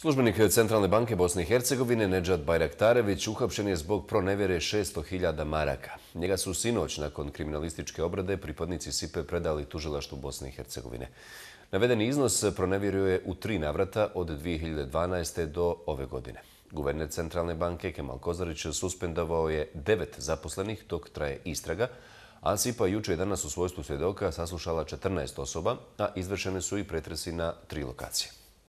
Službenik Centralne banke Bosne i Hercegovine, Nedžad Bajraktarević, uhapšen je zbog pronevjere 600.000 maraka. Njega su sinoć nakon kriminalističke obrade pripadnici SIPE predali tužilaštu Bosne i Hercegovine. Navedeni iznos pronevjerio je u tri navrata od 2012. do ove godine. Guverner Centralne banke Kemal Kozarić suspendovao je devet zaposlenih dok traje istraga, a SIPA juče je danas u svojstvu svjedoka saslušala 14 osoba, a izvršene su i pretresi na tri lokacije.